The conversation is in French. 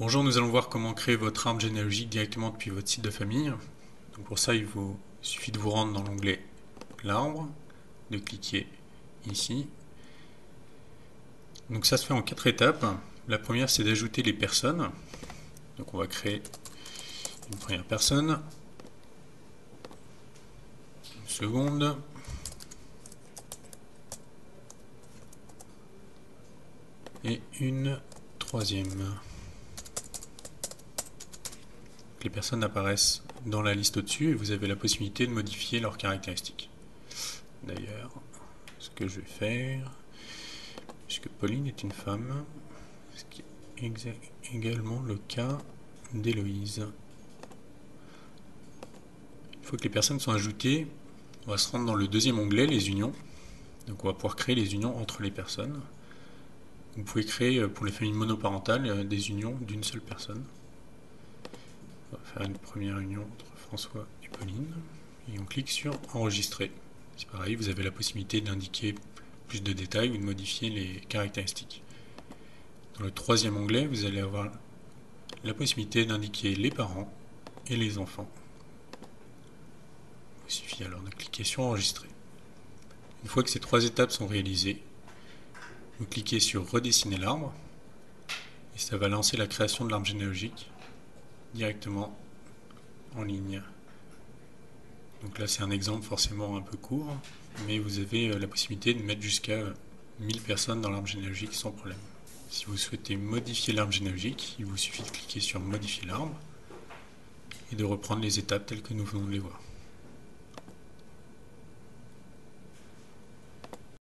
Bonjour, nous allons voir comment créer votre arbre généalogique directement depuis votre site de famille. Donc pour ça, il vous suffit de vous rendre dans l'onglet L'arbre, de cliquer ici. Donc ça se fait en quatre étapes. La première, c'est d'ajouter les personnes. Donc on va créer une première personne, une seconde, et une troisième les personnes apparaissent dans la liste au-dessus et vous avez la possibilité de modifier leurs caractéristiques. D'ailleurs, ce que je vais faire, puisque Pauline est une femme, ce qui est également le cas d'Héloïse. Une fois que les personnes sont ajoutées, on va se rendre dans le deuxième onglet, les unions. Donc on va pouvoir créer les unions entre les personnes. Vous pouvez créer euh, pour les familles monoparentales euh, des unions d'une seule personne. Une première union entre François et Pauline. Et on clique sur Enregistrer. C'est pareil, vous avez la possibilité d'indiquer plus de détails ou de modifier les caractéristiques. Dans le troisième onglet, vous allez avoir la possibilité d'indiquer les parents et les enfants. Il suffit alors de cliquer sur Enregistrer. Une fois que ces trois étapes sont réalisées, vous cliquez sur Redessiner l'arbre et ça va lancer la création de l'arbre généalogique directement ligne. Donc là c'est un exemple forcément un peu court, mais vous avez euh, la possibilité de mettre jusqu'à 1000 personnes dans l'arbre généalogique sans problème. Si vous souhaitez modifier l'arbre généalogique, il vous suffit de cliquer sur Modifier l'arbre et de reprendre les étapes telles que nous venons de les voir.